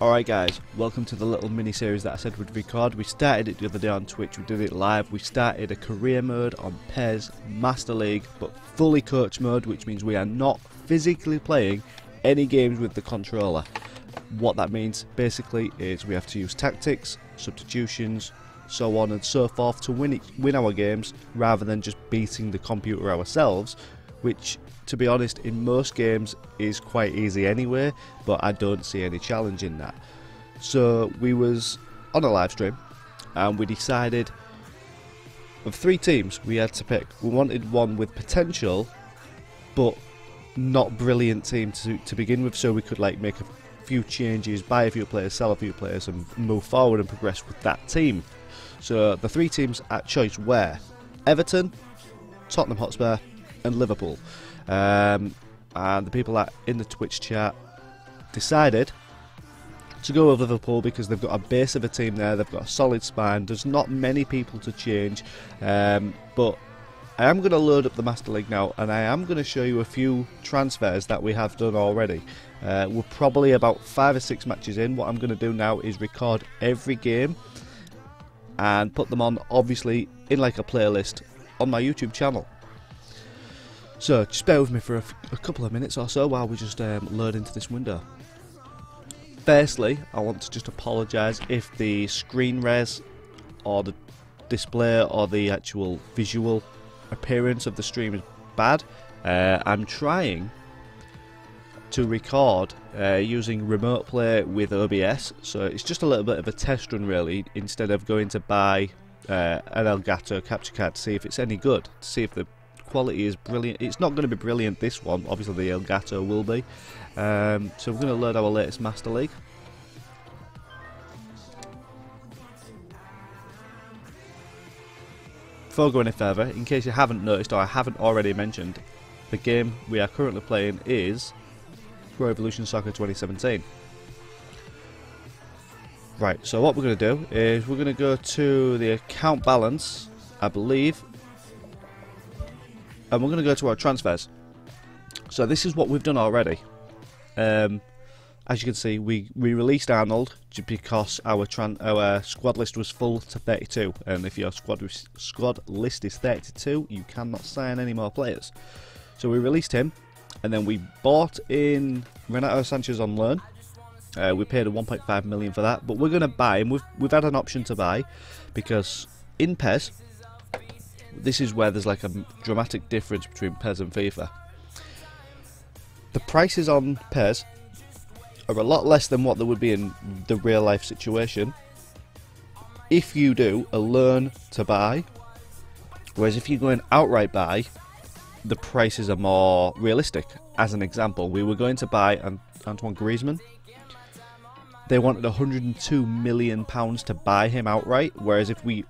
Alright guys, welcome to the little mini series that I said would record. We started it the other day on Twitch, we did it live. We started a career mode on PES Master League, but fully coach mode, which means we are not physically playing any games with the controller. What that means basically is we have to use tactics, substitutions, so on and so forth to win, it, win our games rather than just beating the computer ourselves, which to be honest in most games is quite easy anyway, but I don't see any challenge in that. So we was on a live stream and we decided of three teams we had to pick. We wanted one with potential but not brilliant team to, to begin with so we could like make a few changes, buy a few players, sell a few players and move forward and progress with that team. So the three teams at choice were Everton, Tottenham Hotspur and Liverpool. Um, and the people that in the Twitch chat decided to go with Liverpool because they've got a base of a team there, they've got a solid spine, there's not many people to change, um, but I am going to load up the Master League now and I am going to show you a few transfers that we have done already. Uh, we're probably about five or six matches in. What I'm going to do now is record every game and put them on, obviously, in like a playlist on my YouTube channel. So just bear with me for a, couple of minutes or so while we just um, load into this window. Firstly, I want to just apologise if the screen res or the display or the actual visual appearance of the stream is bad. Uh, I'm trying to record uh, using remote play with OBS, so it's just a little bit of a test run really, instead of going to buy uh, an Elgato capture card to see if it's any good, to see if the quality is brilliant. It's not going to be brilliant this one, obviously the Elgato will be. Um, so we're going to load our latest Master League. Before going any further, in case you haven't noticed or I haven't already mentioned, the game we are currently playing is Pro Evolution Soccer 2017. Right, so what we're going to do is we're going to go to the account balance, I believe, and we're going to go to our transfers. So this is what we've done already. Um, as you can see, we, we released Arnold because our our squad list was full to 32, and if your squad squad list is 32, you cannot sign any more players. So we released him, and then we bought in Renato Sanchez on loan. Uh, we paid a 1.5 million for that, but we're going to buy him. We've we've had an option to buy because in PES this is where there's like a dramatic difference between PES and FIFA. The prices on PES are a lot less than what there would be in the real life situation if you do a learn to buy. Whereas if you go and outright buy, the prices are more realistic. As an example, we were going to buy Antoine Griezmann. They wanted 102 million pounds to buy him outright, whereas if we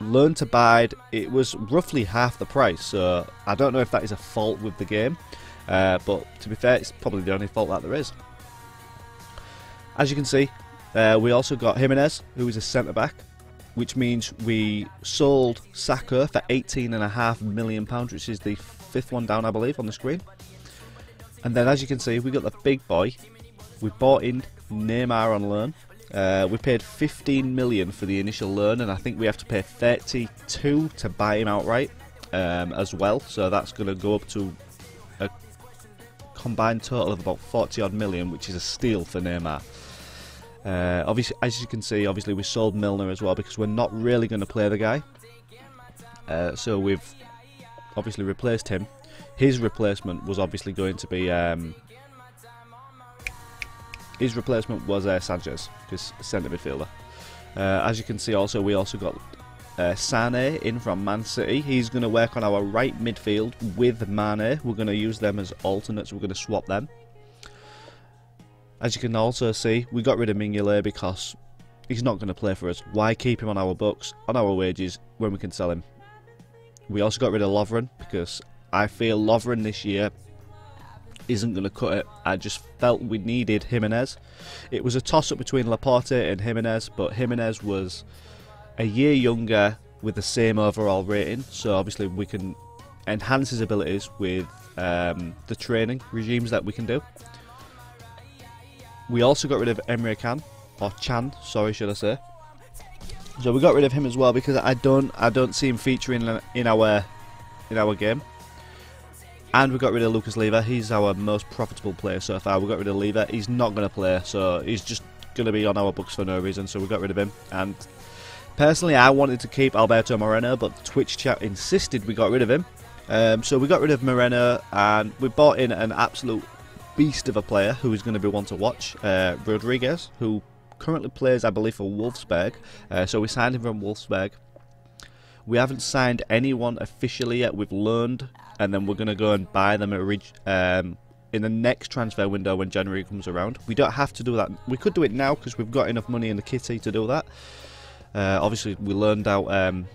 learn to bide. It was roughly half the price so I don't know if that is a fault with the game uh, but to be fair it's probably the only fault that there is. As you can see uh, we also got Jimenez who is a centre back which means we sold Sakho for 18.5 million pounds which is the fifth one down I believe on the screen. And then as you can see we got the big boy. We bought in Neymar on loan uh, we paid 15 million for the initial loan, and I think we have to pay 32 to buy him outright um, as well. So that's going to go up to a combined total of about 40 odd million, which is a steal for Neymar. Uh, obviously, as you can see, obviously we sold Milner as well because we're not really going to play the guy. Uh, so we've obviously replaced him. His replacement was obviously going to be um, his replacement was uh, Sanchez, his centre midfielder. Uh, as you can see, also we also got uh, Sane in from Man City. He's going to work on our right midfield with Mane. We're going to use them as alternates. We're going to swap them. As you can also see, we got rid of Mignolet because he's not going to play for us. Why keep him on our books, on our wages, when we can sell him? We also got rid of Lovren because I feel Lovren this year isn't going to cut it. I just felt we needed Jimenez. It was a toss up between Laporte and Jimenez, but Jimenez was a year younger with the same overall rating, so obviously we can enhance his abilities with um, the training regimes that we can do. We also got rid of Emre Can, or Chan, sorry, should I say. So we got rid of him as well because I don't I don't see him featuring in our in our game. And we got rid of Lucas Leiva. He's our most profitable player so far. We got rid of Leiva. He's not going to play, so he's just going to be on our books for no reason. So we got rid of him. And personally, I wanted to keep Alberto Moreno, but Twitch chat insisted we got rid of him. Um, so we got rid of Moreno, and we bought in an absolute beast of a player who is going to be one to watch, uh, Rodriguez, who currently plays, I believe, for Wolfsburg. Uh, so we signed him from Wolfsburg. We haven't signed anyone officially yet. We've learned, and then we're going to go and buy them um, in the next transfer window when January comes around. We don't have to do that. We could do it now because we've got enough money in the kitty to do that. Uh, obviously, we learned out um,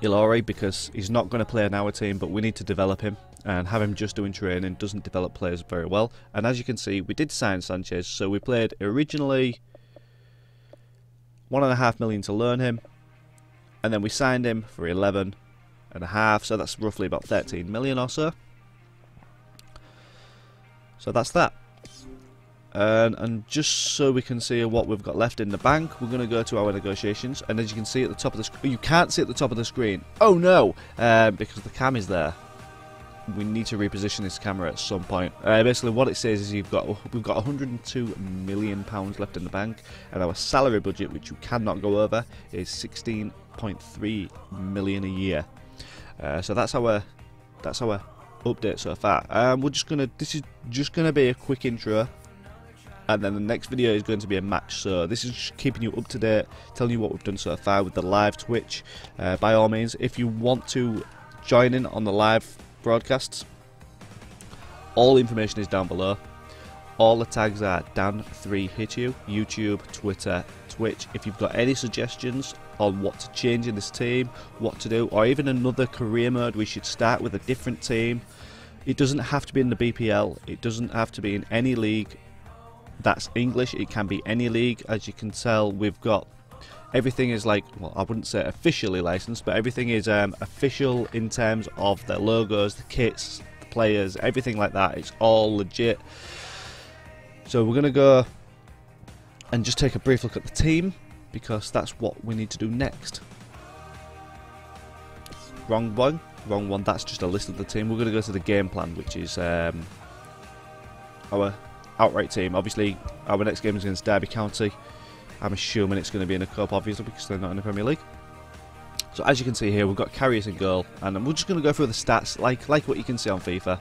Ilori because he's not going to play in our team, but we need to develop him and have him just doing training doesn't develop players very well. And as you can see, we did sign Sanchez, so we played originally one and a half million to learn him, and then we signed him for 11 and a half, so that's roughly about 13 million or so. So that's that. And, and just so we can see what we've got left in the bank, we're going to go to our negotiations. And as you can see at the top of the screen, you can't see at the top of the screen. Oh no! Um, because the cam is there. We need to reposition this camera at some point. Uh, basically, what it says is you've got we've got 102 million pounds left in the bank, and our salary budget, which you cannot go over, is 16.3 million a year. Uh, so that's our that's our update so far. Um, we're just gonna this is just gonna be a quick intro and then the next video is going to be a match so this is keeping you up to date telling you what we've done so far with the live twitch uh, by all means if you want to join in on the live broadcasts all information is down below all the tags are dan3hitu youtube twitter twitch if you've got any suggestions on what to change in this team what to do or even another career mode we should start with a different team. It doesn't have to be in the BPL it doesn't have to be in any league that's English. It can be any league. As you can tell, we've got everything is like well I wouldn't say officially licensed but everything is um, official in terms of the logos the kits the players everything like that. It's all legit. So we're gonna go and just take a brief look at the team because that's what we need to do next wrong one wrong one that's just a list of the team we're gonna go to the game plan which is um, our outright team. Obviously, our next game is against Derby County. I'm assuming it's going to be in a cup, obviously, because they're not in the Premier League. So as you can see here, we've got Karius and goal, and we're just going to go through the stats, like like what you can see on FIFA.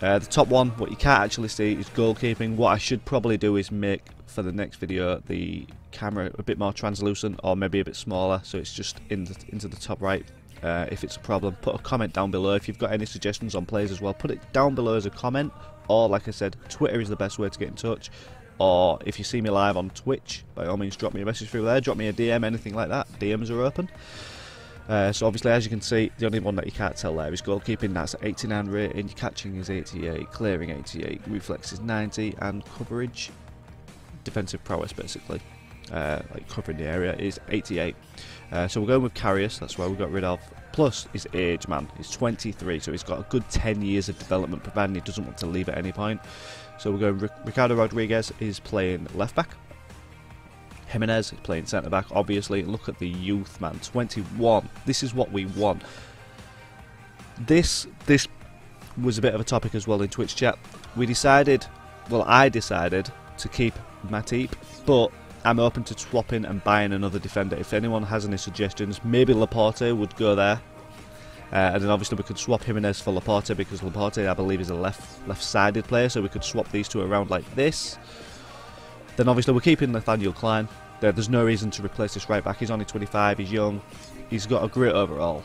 Uh, the top one, what you can't actually see, is goalkeeping. What I should probably do is make, for the next video, the camera a bit more translucent, or maybe a bit smaller, so it's just in the, into the top right uh, if it's a problem. Put a comment down below. If you've got any suggestions on plays as well, put it down below as a comment. Or, like I said, Twitter is the best way to get in touch. Or if you see me live on Twitch, by all means, drop me a message through there. Drop me a DM, anything like that. DMs are open. Uh, so obviously, as you can see, the only one that you can't tell there is goalkeeping. That's 89 rating, catching is 88, clearing 88, reflex is 90, and coverage, defensive prowess basically, uh, like covering the area, is 88. Uh, so we're going with Karius, that's why we got rid of. Plus his age, man. He's 23, so he's got a good 10 years of development, providing he doesn't want to leave at any point. So we're going Ricardo Rodriguez is playing left back. Jimenez is playing centre back. Obviously, look at the youth, man. 21. This is what we want. This this was a bit of a topic as well in Twitch chat. We decided, well, I decided to keep Matip, but I'm open to swapping and buying another defender. If anyone has any suggestions, maybe Laporte would go there. Uh, and then obviously we could swap Jimenez for Laporte because Laporte, I believe, is a left left-sided player, so we could swap these two around like this. Then obviously we're keeping Nathaniel Klein. There, there's no reason to replace this right back. He's only 25, he's young, he's got a great overall.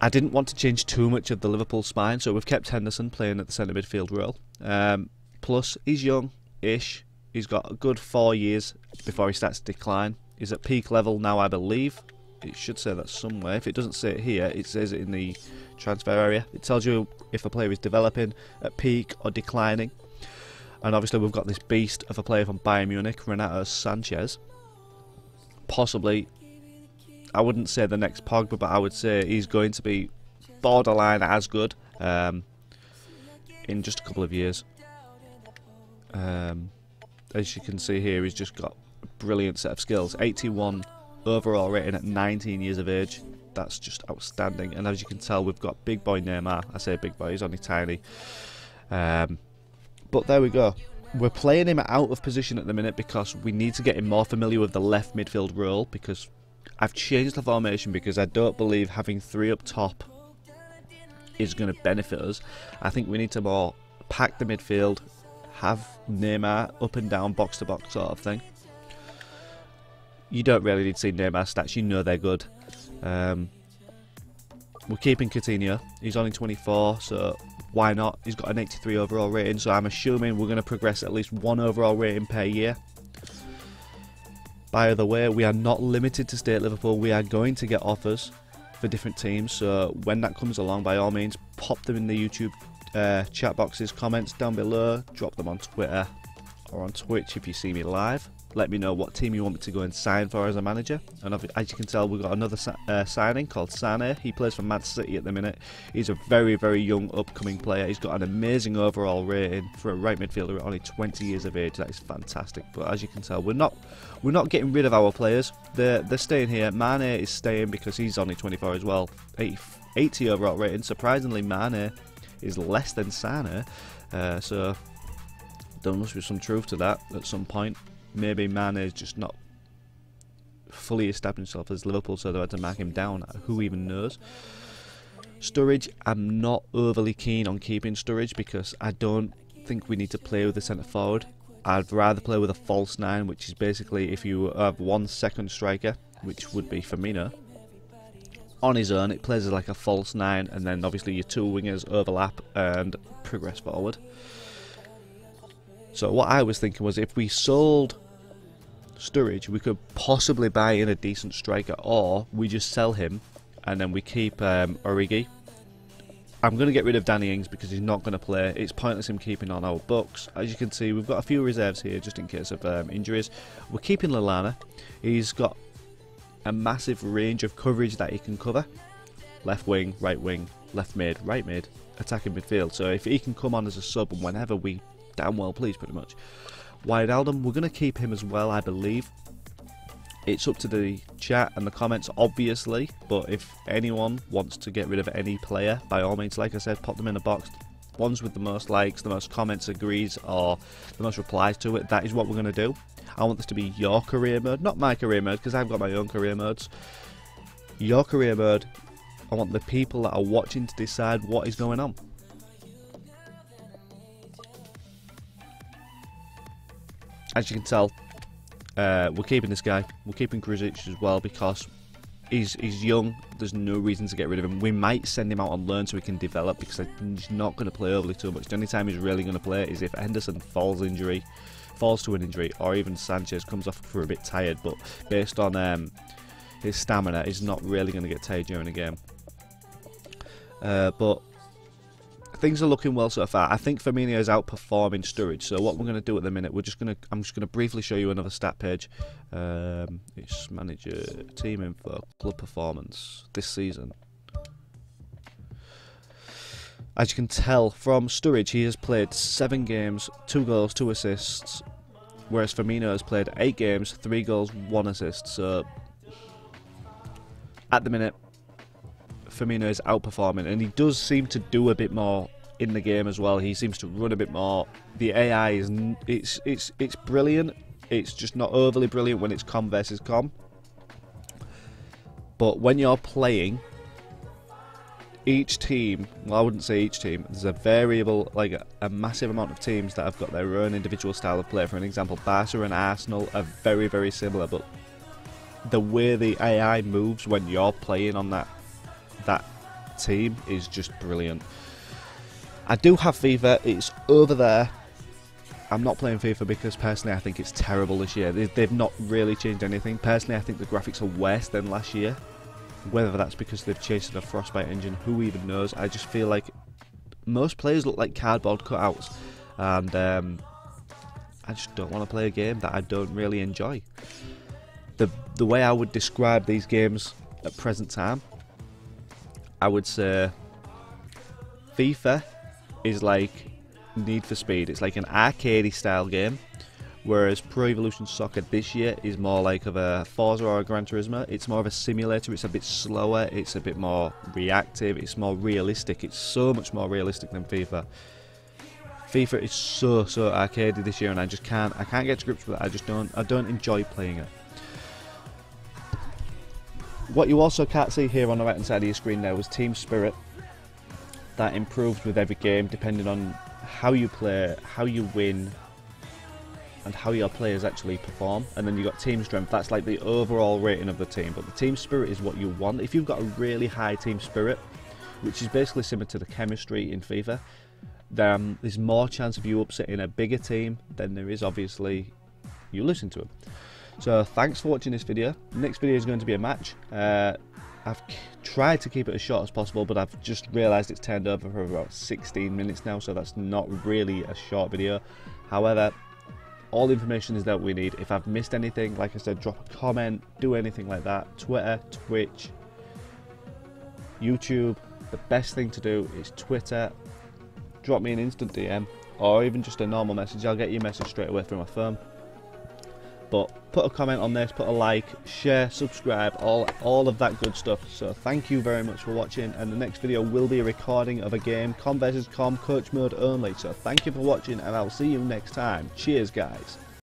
I didn't want to change too much of the Liverpool spine, so we've kept Henderson playing at the centre midfield role. Um, plus, he's young-ish, He's got a good four years before he starts to decline. He's at peak level now, I believe. It should say that somewhere. If it doesn't say it here, it says it in the transfer area. It tells you if a player is developing, at peak, or declining. And obviously we've got this beast of a player from Bayern Munich, Renato Sanchez. Possibly, I wouldn't say the next Pogba, but I would say he's going to be borderline as good. Um, in just a couple of years. Um, as you can see here, he's just got a brilliant set of skills. 81 overall rating at 19 years of age. That's just outstanding. And as you can tell, we've got big boy Neymar. I say big boy, he's only tiny. Um, but there we go. We're playing him out of position at the minute because we need to get him more familiar with the left midfield role because I've changed the formation because I don't believe having three up top is going to benefit us. I think we need to more pack the midfield, have Neymar up and down, box to box sort of thing. You don't really need to see Neymar stats, you know they're good. Um, we're keeping Coutinho, he's only 24, so why not? He's got an 83 overall rating, so I'm assuming we're going to progress at least one overall rating per year. By the way, we are not limited to stay at Liverpool, we are going to get offers for different teams. So when that comes along, by all means, pop them in the YouTube uh, chat boxes, comments down below, drop them on Twitter or on Twitch if you see me live. Let me know what team you want me to go and sign for as a manager. And as you can tell, we've got another uh, signing called Sane. He plays for Man City at the minute. He's a very, very young, upcoming player. He's got an amazing overall rating for a right midfielder at only 20 years of age. That is fantastic. But as you can tell, we're not we're not getting rid of our players. They're they're staying here. Mane is staying because he's only 24 as well. 80, 80 overall rating. Surprisingly, Mane is less than Sane. Uh, so there must be some truth to that at some point maybe Mane is just not fully established himself as Liverpool, so they had to mark him down. Who even knows? Sturridge, I'm not overly keen on keeping Sturridge because I don't think we need to play with a centre forward. I'd rather play with a false nine, which is basically if you have one second striker, which would be Firmino. On his own, it plays as like a false nine, and then obviously your two wingers overlap and progress forward. So what I was thinking was if we sold Sturridge, we could possibly buy in a decent striker, or we just sell him and then we keep um, Origi. I'm going to get rid of Danny Ings because he's not going to play. It's pointless him keeping on our books. As you can see, we've got a few reserves here just in case of um, injuries. We're keeping Lallana. He's got a massive range of coverage that he can cover. Left wing, right wing, left mid, right mid, attacking midfield. So if he can come on as a sub whenever we damn well please pretty much. Wijnaldum, we're going to keep him as well, I believe. It's up to the chat and the comments, obviously, but if anyone wants to get rid of any player, by all means, like I said, pop them in a box. Ones with the most likes, the most comments, agrees, or the most replies to it, that is what we're going to do. I want this to be your career mode, not my career mode, because I've got my own career modes. Your career mode, I want the people that are watching to decide what is going on. as you can tell, uh, we're keeping this guy. We're keeping Grujic as well because he's he's young. There's no reason to get rid of him. We might send him out on loan so he can develop because he's not going to play overly too much. The only time he's really going to play is if Henderson falls injury, falls to an injury, or even Sanchez comes off for a bit tired. But based on um, his stamina, he's not really going to get tired during a game. Uh, but things are looking well so far. I think Firmino is outperforming Sturridge. So what we're going to do at the minute, we're just going to, I'm just going to briefly show you another stat page. Um, it's manager, team info, club performance this season. As you can tell from Sturridge, he has played seven games, two goals, two assists, whereas Firmino has played eight games, three goals, one assist. So at the minute, Firmino is outperforming, and he does seem to do a bit more in the game as well. He seems to run a bit more. The AI is it's it's it's brilliant. It's just not overly brilliant when it's com versus com. But when you're playing, each team, well, I wouldn't say each team, there's a variable, like a, a, massive amount of teams that have got their own individual style of play. For an example, Barca and Arsenal are very, very similar, but the way the AI moves when you're playing on that that team is just brilliant. I do have FIFA, it's over there. I'm not playing FIFA because personally I think it's terrible this year. They've not really changed anything. Personally I think the graphics are worse than last year. Whether that's because they've chased a Frostbite engine, who even knows. I just feel like most players look like cardboard cutouts. And um, I just don't want to play a game that I don't really enjoy. The, the way I would describe these games at present time I would say FIFA is like Need for Speed. It's like an arcadey style game, whereas Pro Evolution Soccer this year is more like of a Forza or a Gran Turismo. It's more of a simulator. It's a bit slower. It's a bit more reactive. It's more realistic. It's so much more realistic than FIFA. FIFA is so so arcadey this year, and I just can't I can't get to grips with it. I just don't I don't enjoy playing it. What you also can't see here on the right hand side of your screen there was Team Spirit. That improved with every game depending on how you play, how you win, and how your players actually perform. And then you've got team strength. That's like the overall rating of the team. But the team spirit is what you want. If you've got a really high team spirit, which is basically similar to the chemistry in FIFA, then there's more chance of you upsetting a bigger team than there is obviously you listen to them. So thanks for watching this video. next video is going to be a match. Uh, I've tried to keep it as short as possible, but I've just realised it's turned over for about 16 minutes now, so that's not really a short video. However, all the information is that we need. If I've missed anything, like I said, drop a comment, do anything like that. Twitter, Twitch, YouTube. The best thing to do is Twitter. Drop me an instant DM or even just a normal message. I'll get your message straight away through my phone. But put a comment on this, put a like, share, subscribe, all all of that good stuff. So thank you very much for watching, and the next video will be a recording of a game, Com vs Com, Coach Mode only. So thank you for watching, and I'll see you next time. Cheers, guys.